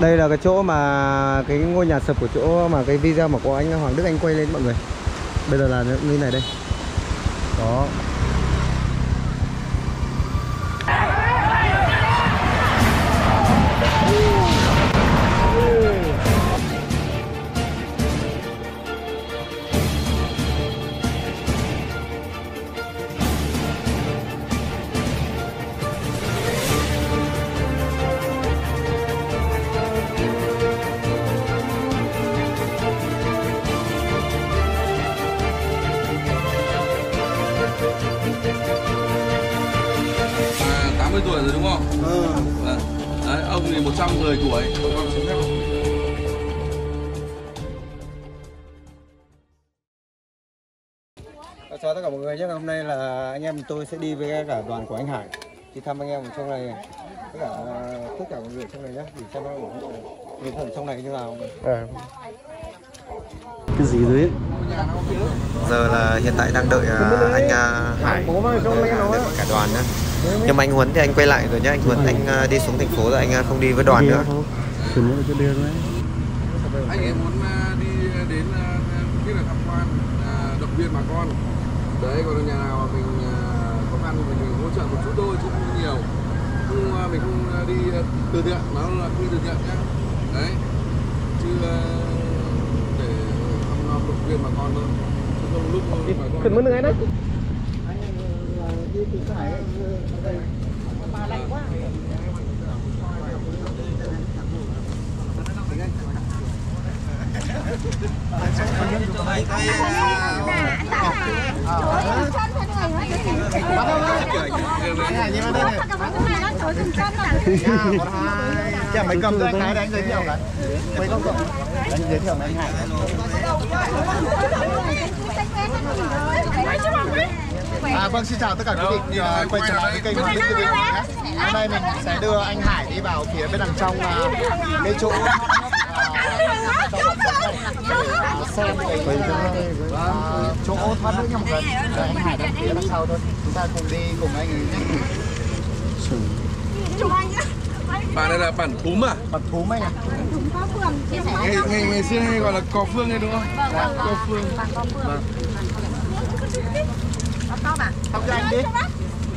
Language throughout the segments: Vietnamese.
Đây là cái chỗ mà cái ngôi nhà sập của chỗ mà cái video mà có anh Hoàng Đức anh quay lên mọi người. Bây giờ là như này đây. Đó. Em tôi sẽ đi với cả đoàn của anh Hải đi thăm anh em ở trong này tất cả tất cả mọi người trong này nhé để xem nó ủng hộ người thần trong này như nào. cái gì đấy Giờ là hiện tại đang đợi à, anh à, Hải đợi cả đoàn nhé. Nhưng mà anh Huấn thì anh quay lại rồi nhé. Anh Huấn anh à, đi xuống thành phố rồi anh à, không đi với đoàn nữa. Nữa Anh ấy muốn à, đi đến à, biết là tham quan à, động viên bà con. Đấy, còn nhà nào mình à, khó khăn thì mình hỗ trợ một chút thôi chứ không nhiều. Không, à, mình không à, đi à, từ thiện, nó là không đi từ thiện nhá. Đấy. Chứ à, để thăm nom động viên bà con thôi. Chứ không lúc bà con... Cần muốn người đấy. Dạ mấy cầm cho anh Hải để anh giới thiệu cái. Mấy cầm cầm. Anh giới thiệu mấy anh Hải. À, vâng xin chào tất cả quý vị uh, quay trở lại với kênh Hoàng Đức TV. Hôm nay mình sẽ đưa anh Hải đi vào phía bên đằng trong à, cái chỗ xem cái chỗ thoát nước nha mọi người. Rồi anh Hải đang phía đằng sau thôi. Chúng ta cùng đi cùng anh ấy nhé. Bạn đây là bản thúm à? Bật thú mấy nhỉ? Ngày, ngày, ngày xưa hay gọi là cò phương ấy đúng không? Cò phương. Học cho anh đi.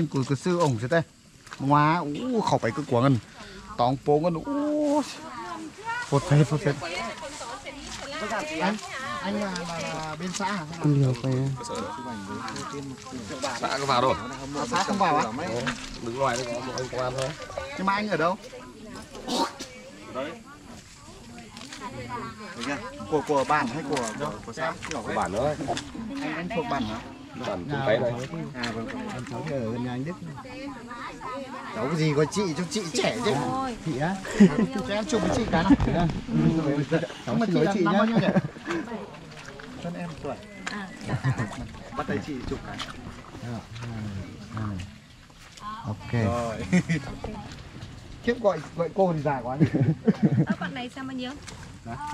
xin cúi cái sư ổng thế đây. Ngoá ú khẩu phải cái của ngân. Tòng phố ngân ú phột phê phột phê anh anh là, bên xã hả con điều phải Xã có vào đâu? À, xã không vào á Đứng ngoài đây có một anh công an thôi. nhưng mà anh ở đâu? Đấy của của bản hay của của, của xã? Có bản nữa. anh anh thuộc bản hả Bản cũng cái này. à vâng. Vâng cháu thì ở gần nhà anh Đức. Cháu cái gì có chị cho chị trẻ chứ. Chị á. Cho em chụp với chị cái nào. Cháu mà chị nhiêu nhỉ cho em tuổi. Bắt tay chị chụp cái. Ok. Rồi. Kiếp gọi gọi cô thì dài quá Ơ, con này xem bao nhiêu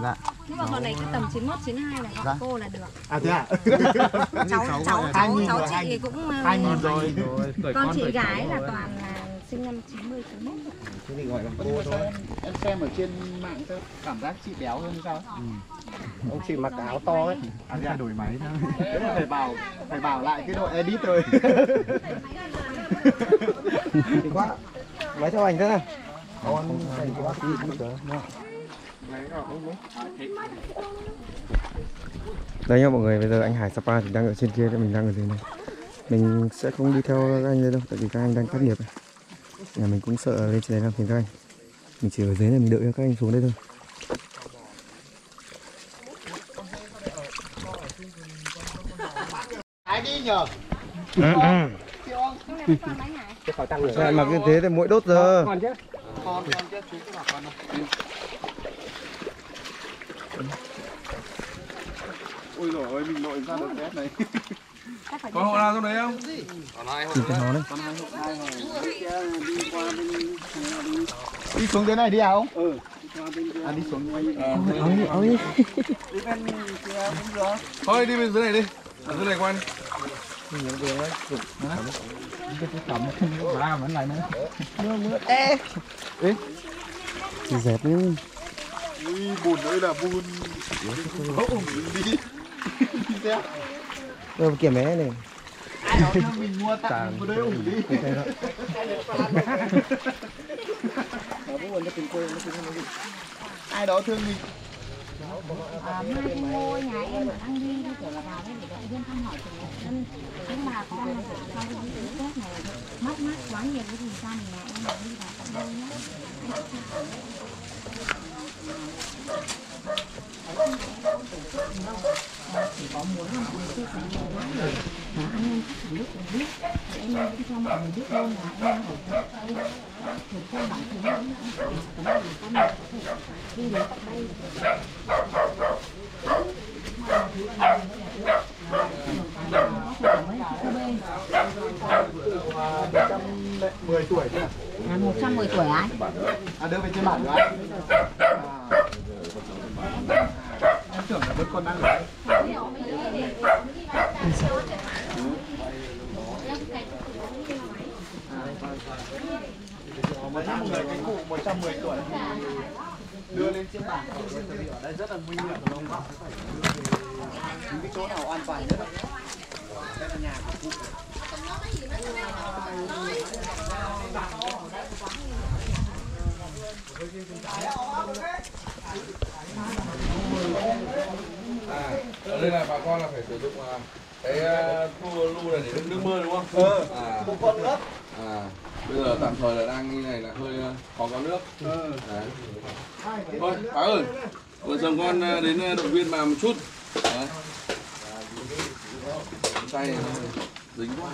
dạ nhưng mà con này cứ tầm 91 92 là Dạ. gọi cô là được à thế à cháu cháu cháu cháu chị nghìn. cũng ờ, hai nghìn rồi con chị gái là toàn là sinh năm 90 91 thế thì gọi là cô thôi em xem ở trên mạng cho cảm giác chị béo hơn sao Ông chị mặc áo to ấy. anh thay đổi máy thôi thế là phải bảo phải bảo lại cái đội edit rồi Thì quá. Lấy cho anh thế này. Con này quá tí cũng được. Đây nha mọi người, bây giờ anh Hải Sapa thì đang ở trên kia, mình đang ở dưới này. Mình sẽ không đi theo các anh đây đâu, tại vì các anh đang tác nghiệp. Nhà mình cũng sợ lên trên đấy làm phiền các anh. Mình chỉ ở dưới này mình đợi các anh xuống đây thôi. ai đi nhờ con lấy hải Sao mà cái thế thì mỗi đốt giờ Còn chứ. con con chứ chú cứ bảo con đâu ôi dồi ôi mình lội ra được tét này. Có hộ nào trong đấy không? Nhìn cái nó đấy đi xuống dưới này đi à ông? Ừ à đi xuống. Thôi đi bên dưới này đi. Ở dưới này quan. Ba vẫn lại nữa. Thì dẹp nhá ui bùn đây là bùn Đâu kiểm mé này ai đó mình mua tặng vào đây ủng đi. Ai đó thương mình. À, mai em mua nhà em ở đang đi đi trở vào đấy để động viên thăm hỏi từng dân những bà con này sau cái dịp tết này mất mát quá nhiều cái thời gian nhà em là đi vào tận đâu nhé chỉ có muốn là mọi người chia sẻ nhiều lắm rồi mà anh em các nước cũng biết thì em cũng cho Dạ, mọi người biết đâu là em ở đây thì không bản thân em cũng phải có một con người có thể đi đến tận đây mười tuổi thôi À, 110 tuổi á? à đưa về trên bản rồi anh à. em tưởng là vẫn còn đang ở đây một trăm mười cái cụ 110 tuổi đưa lên trên bảng bởi vì ở đây rất là nguy hiểm đúng không những cái chỗ nào an toàn nhất đây là nhà của cụ ở đây là bà con là phải sử dụng à, cái uh, lu này để đựng nước mưa đúng không? Ừ. À, một con nước à, bây giờ tạm thời là đang như này là hơi khó có nước. ừ. Đấy. Thôi, Phá ơi, vợ chồng con đến động viên bà một chút. Đấy. Tay này nó dính quá.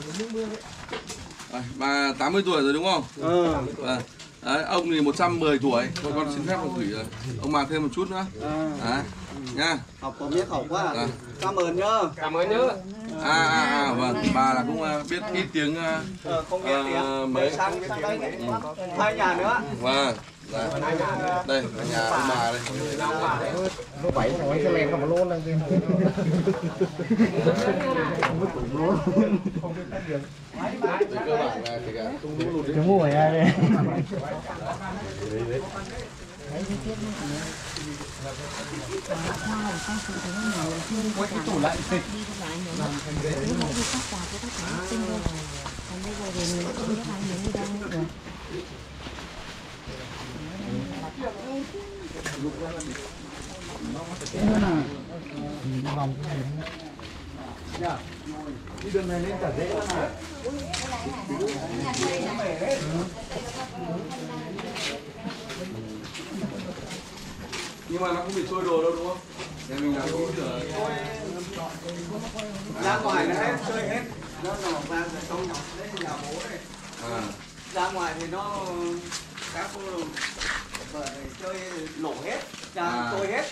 Đây, bà 80 tuổi rồi đúng không? Ừ. Vâng. Đấy, ông thì 110 tuổi, thôi con xin phép được gửi à, ông bà thêm một chút nữa. Đấy, nha. Học có biết học quá. À. Cảm ơn nhá. Cảm ơn nhá. À, à, à, vâng, bà là cũng à, biết ít tiếng à, Ờ, không biết Ờ, tiếng. mấy- Để sang sang đây hai nhà nữa. Vâng. Đây, đây là nhà ông bà đây. nó bảy thằng ấy sẽ lên không luôn đang kia Thì cơ bản là kể cả tung lũ lụt cái mùi ai đây Quay cái tủ lạnh đi cho anh cho các cháu học sinh thôi Còn bây giờ thì mình không biết đâu nữa được đi đường này lên cả dễ lắm à Nhưng mà nó không bị trôi đồ đâu đúng không? Nhà mình làm cũng rửa. Ra ngoài nó hết chơi hết. Nó nổ ra rồi trong nhỏ đấy nhà bố này. À, Ra ngoài thì nó các cô vợ chơi lổ hết. Ra À. tôi hết.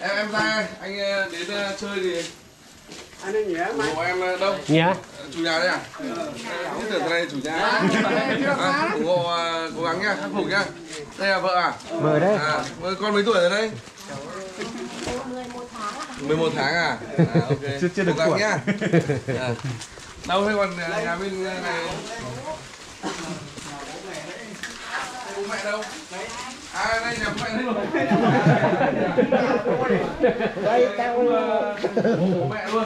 em em ra anh ờ, đến ờ, chơi thì Anh ấy nhé hộ em ờ, đâu? Nhà Chủ nhà đấy à? Cứ tưởng cái này chủ nhà. À, ủng hộ ờ, cố gắng nha, khắc phục nha. Đây là vợ à? Vợ đấy À, con mấy tuổi rồi đây? 11 tháng à? À ok. Chưa- chưa được Cố gắng tuổi. nhá. À. Đâu thế còn nhà bên này mẹ đâu? À đây nhà bố mẹ. Đây tao bố mẹ luôn.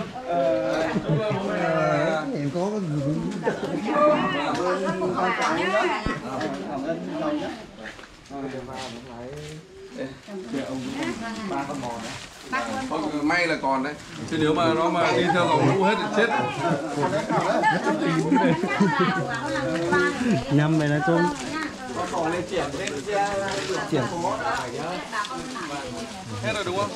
Chúc bố mẹ là- em có may là còn đấy. Chứ nếu mà nó mà đi theo dòng lũ hết thì chết. Nhâm này nói chung còn lên chuyển lên Chuyển hết rồi đúng không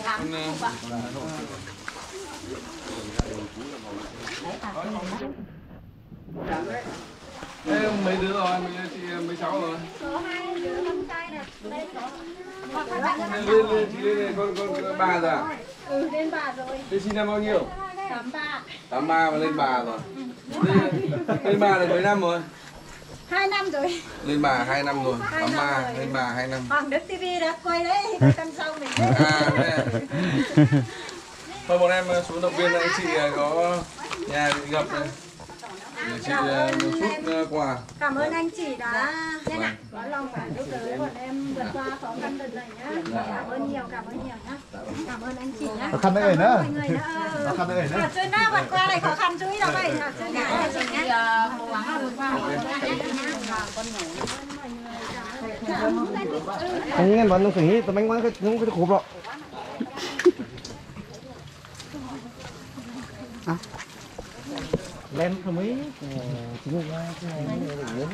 Ê, mấy đứa rồi mấy chị mấy cháu rồi. Lên lên lên chị lên lên con con bà rồi. À ừ lên bà rồi. Thế sinh năm bao nhiêu tám ba. Tám ba mà lên bà rồi. Lên, lên bà được mấy năm rồi hai năm rồi. Lên bà hai năm rồi. Hai tám ba lên bà hai năm. Hoàng đức tv đã quay đấy tâm sau mình đấy à à. thôi bọn em xuống động viên anh chị có nhà ngập này chị ờ, một chút ờ, quà. Cảm ơn anh chị đã có lòng phải giúp đỡ bọn em vượt qua khó khăn đợt này nhá. Cảm ơn nhiều cảm ơn nhiều nhá. Cảm ơn anh chị nhá. Khó khăn nữa. nữa. Khó khăn nữa. Nữa. trên nào vượt qua này khó khăn chú ý đâu vậy. Trên nào anh chị nhá anh em vẫn phải nghĩ. Tụi quán cái những cái khổ rồi lên không ý. Chính ngay cái này nó được yến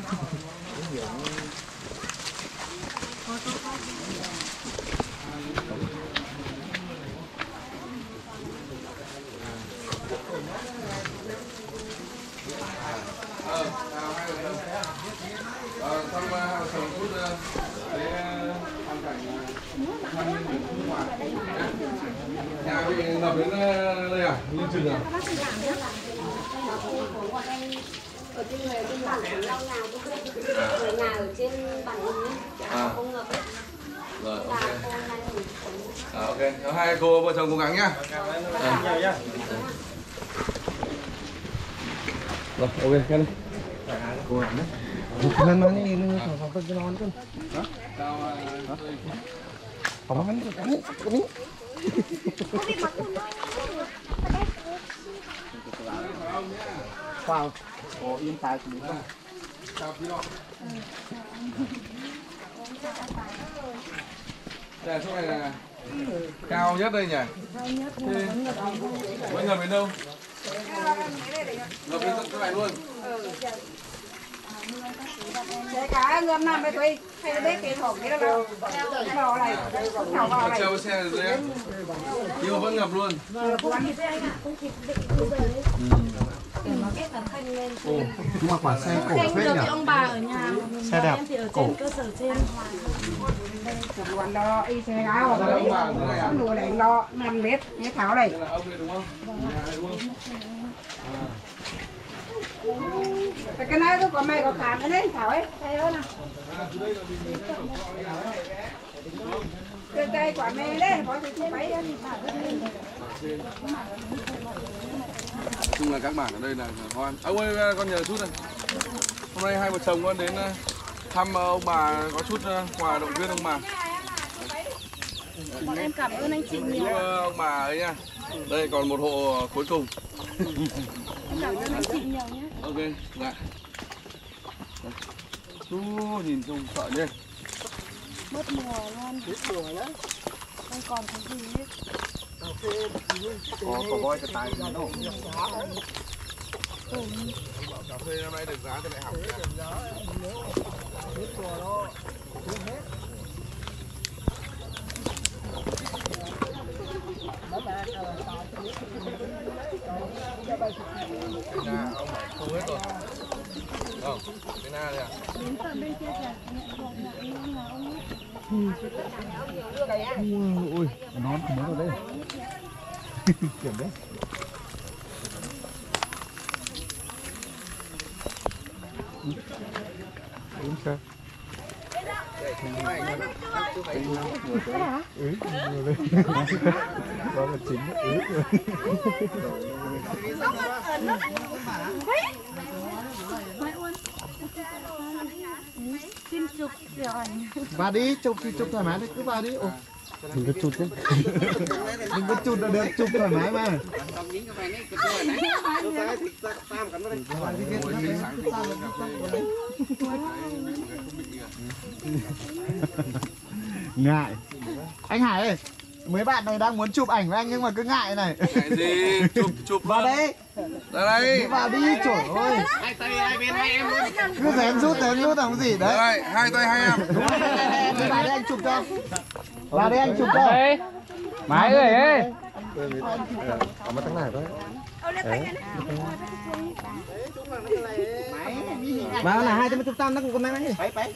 ờ xong uh, để ờ, hoàn cảnh nhà bị ngập đến ờ, đây à? Liên trường à ở trên người trên bản của lau nhà cũng biết người nhà ở trên bản hình ấy À. không ngập rồi ok à, ok Rồi, hai cô vợ chồng cố gắng nhá Ờ. rồi ok cái này cố gắng đấy nên nó như nó phòng phòng tôi cho nó ăn cơm Tao, ờ, phòng ăn cái cái cái Khoan. Ồ, yên tài của mình Chào tí lọ. Đây, chỗ này là cao nhất đây nhỉ? Cao nhất. Mọi người đến đâu? Ngập đến tận cái luôn. Ừ. Kể cả ngâm năm mươi tuổi hay biết tiền đó đâu vào này vào vào này Treo xe rồi đấy. Mà vẫn ngập luôn. Nhưng mà quả xe cổ phết nhỉ? ông bà ở nhà Xe đẹp. em thì ở Cổ. trên cơ sở trên còn lo y xe áo Đây là nụ đèn lo năm mét nghe thảo này Đây là ông này đúng không? Này cái này có mày có khám cái đấy thảo ấy thấy không nào cái cây quả mè đấy có gì mấy đấy chung là các bản ở đây là hoan. Ông ơi, con nhờ chút này. Hôm nay hai vợ chồng con đến ờ, thăm ờ, ông bà có chút ờ, quà động viên ông bà. bọn em cảm ơn anh chị nhiều ông bà ấy nha. Đây còn một hộ cuối cùng. cảm ơn anh chị nhiều nhé Ok, dạ. Chú nhìn trông sợ nhỉ. mất mùa luôn. Không còn cái gì hết. Có có voi cái tài gì đâu. Cà phê năm nay được giá thì lại hỏng ông bảo thu hết Không, cái na này à? Ui, nón không muốn vào đây. Kiểm đấy. đúng sao ừ nhiều lên đó là chính ừ xin đi, chụp thì chụp thoải mái đấy, cứ vào đi. Ồ, mình có chút chứ đừng có chụp là được, chụp thoải mái mà. Ngại. Anh Hải ơi, mấy bạn này đang muốn chụp ảnh với anh nhưng mà cứ ngại này. Ngại gì? Chụp chụp Vào đây, Ra đây. vào đi, trời ơi. hai tay hai bên hai em luôn Cứ rén rút, rén rút làm gì đấy. đây, hai tay hai em. Vào đây anh chụp cho. Vào đây anh chụp cho. Mãi ơi ơi có mấy thằng này thôi Ờ, lên Mà là hai trăm chục tam nó cũng có mấy mấy. Bấy bấy.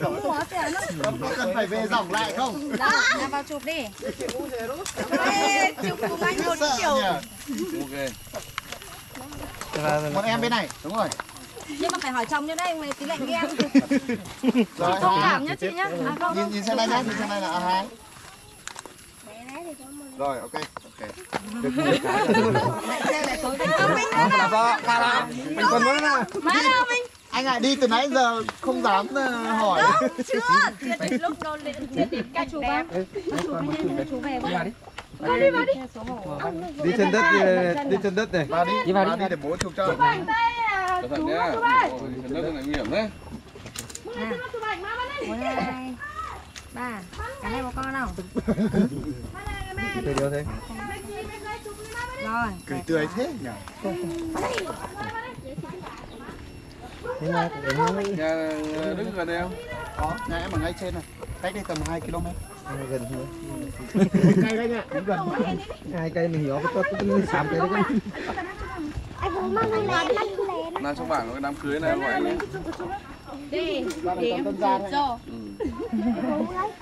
Có cần phải về dòng lại không? Nào vào chụp đi. Chụp cùng anh một kiểu. ok Một em bên này, đúng rồi. Nhưng mà phải hỏi chồng như đây, người tí lạnh em. Rồi, Thông cảm nhá chị nhá. À, không, Nhìn nhìn sang đây nhá, nhìn sang đây là hai. Rồi, ok. Mình còn muốn nào? Má đâu à, Anh đi từ nãy giờ không dám hỏi. Đâu, chưa. Chưa đến lúc đâu lên chưa đến ca chú không? Chú về với. Con đi vào đi. Đi trên đất đi, chân trên đất này. Vào đi, Đi vào đi. đi để bố chụp cho. Vành tay chú cẩn thận nhá đất này nguy hiểm đấy Một, hai, ba. Cả hai bố con nào? Cười điều thế. Rồi. Cười tươi thế nhỉ? nhà Đức gần đây không Có, nhà em ở ngay trên này. Cách đây tầm 2 km. Gần thôi. Cây đấy nhá. Gần. Hai cây mình nhỏ có có sắm cây đấy. nào trong bảng có cái đám cưới này gọi anh ấy Đi. Ra đây tầm tân gia thôi. Rồi.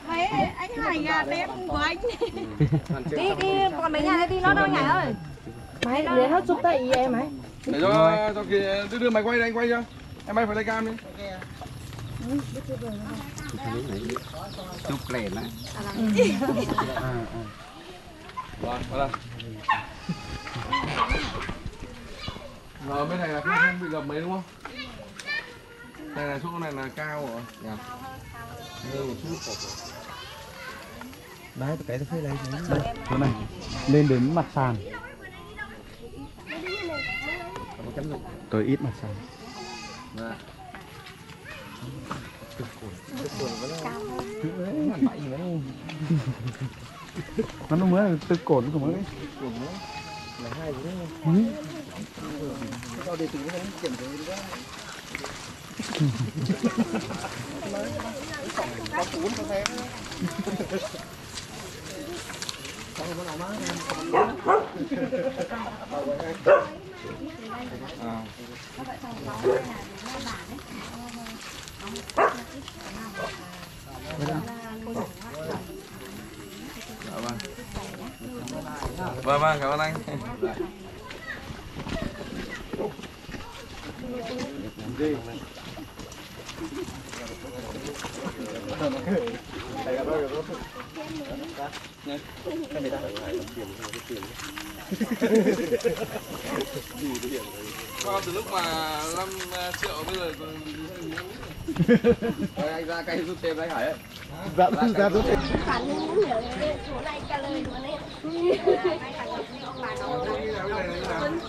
Mấy anh Hải nhà đẹp của anh. Đi đi, còn mấy nhà đây đi nó đâu nhảy ơi. Máy để hết chụp tay ý em ấy. để cho cho kia đưa, đưa máy quay đây anh quay cho. Em bay phải tay cam đi. Chụp lẻ này rồi vào đây rồi bên này là không, không bị gập mấy đúng không? Đây là chỗ này là cao rồi Dạ. Nhiều một chút Đấy, cái thấy đây. chỗ này lên đến mặt sàn tới ít mặt sàn Dạ. nó nó mới là từ cồn của mới Dạ vâng. Vâng vâng, cảm ơn anh. Thank you. Qua từ lúc mà 5 triệu bây giờ Rồi anh ra cây giúp thêm đấy Hải ấy. Dạ, ra rút thêm.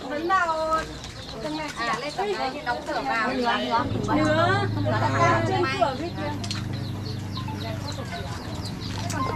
Vẫn vào À, lên tầng này đóng cửa vào Nữa nửa Nửa Nửa là trên cửa bên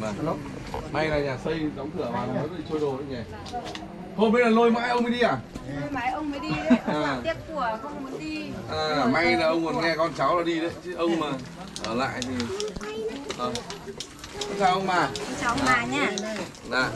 Vâng. May là nhà xây đóng cửa vào mới bị trôi đồ đấy nhỉ. Hôm nay là lôi mãi ông mới đi à? Mãi ông mới đi đấy, ông À. tiếc của không muốn đi. À, may là ông còn nghe con cháu là đi đấy chứ ông mà ở lại thì ờ. sao ông bà Cháu mà nha dạ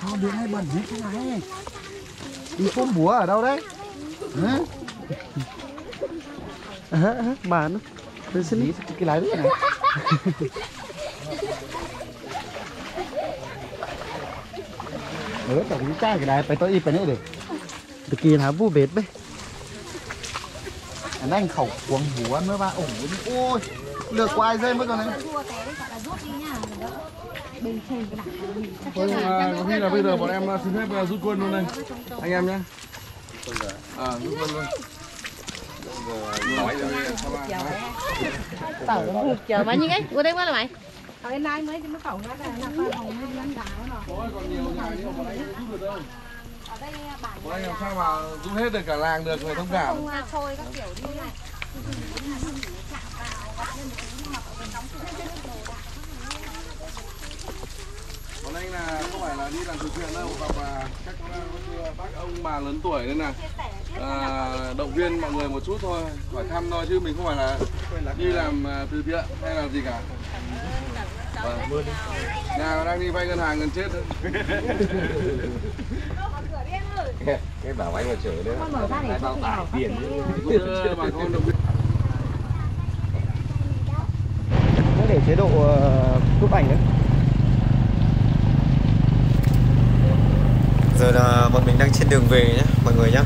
Sao đường này bẩn như thế này? Đi phun búa ở đâu đấy? Hả? à, bà nó tôi xin lý cái lái đấy này Ừ, tổng cái cái này phải tôi đi phải nữa được. từ kia hả vô bệt đấy Anh anh khẩu cuồng búa mới ba ổng ôi lược qua ai dây mất rồi này. Đấy là Bên trên cái bảng Thôi, à, có khi là bây giờ bọn em à, xin phép à, rút quân luôn đây. Anh em nhé. À, rút quân luôn. Nói rồi tàu nó hụt chờ mà như cái qua đây qua là mày. Ở bên này mới mới cổng nó là là con hồng lên lên nó Ôi, còn nhiều nhà nhưng mà không được đâu. Ở đây bản bọn anh làm sao mà rút hết được cả làng được người thông cảm. Không thôi các kiểu đi. Này anh là không phải là đi làm từ thiện đâu là các ờ, bác ông bà lớn tuổi nên là à, động viên mọi người một chút thôi hỏi thăm thôi chứ mình không phải là đi làm à, từ thiện hay là gì cả. Vâng. nhà đang đi vay ngân hàng gần chết cái bảo anh mà chở đấy. Tải tiền như bà con động viên. Nó để chế độ ờ, cúp ảnh đấy giờ là bọn mình đang trên đường về nhé mọi người nhé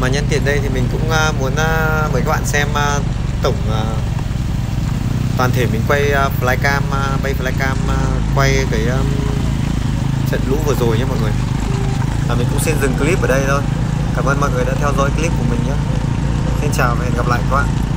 mà nhân tiện đây thì mình cũng à, muốn à, mời các bạn xem à, tổng toàn thể mình quay flycam bay flycam quay cái trận lũ vừa rồi nhé mọi người. Và mình cũng xin dừng clip ở đây thôi. Cảm ơn mọi người đã theo dõi clip của mình nhé xin chào và hẹn gặp lại các bạn.